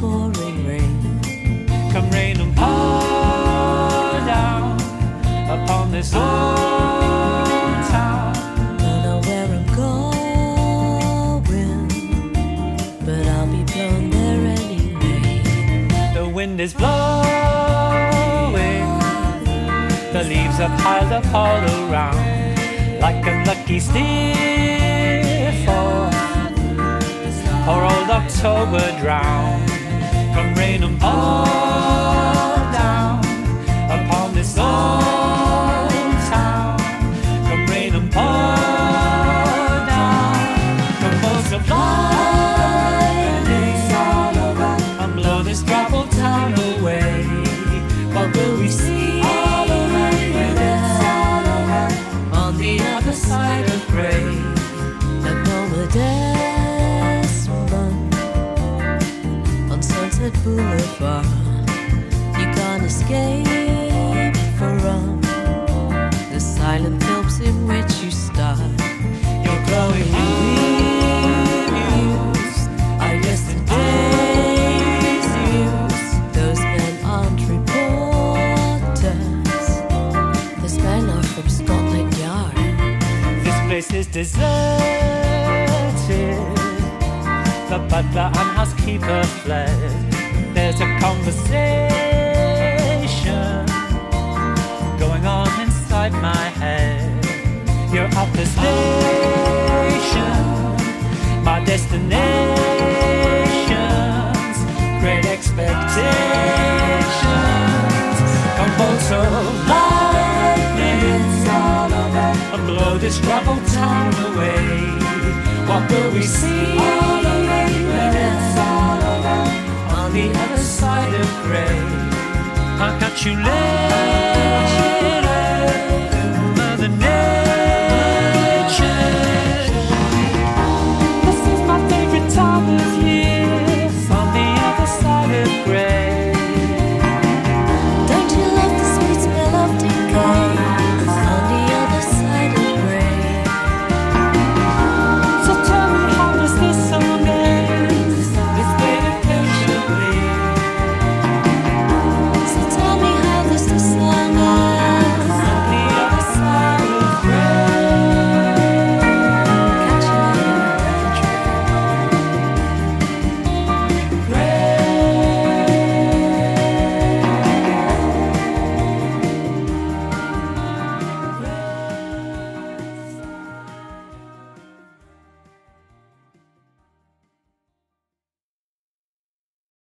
pouring rain. Come rain and pour down upon this old town. Don't know where I'm going, but I'll be blown there anyway. The wind is blowing, the leaves are piled up all around, like a lucky Steerforth October drowned. Come rain and pour Boulevard. You can't escape from the silent films in which you star. Your glowing news. Those men aren't reporters. Those men are from Scotland Yard. This place is deserted. The butler and housekeeper fled. There's a conversation going on inside my head. You're at the station, my destinations, great expectations. Come bolts of lightning and blow this troubled town away. What will we see I the. How you live?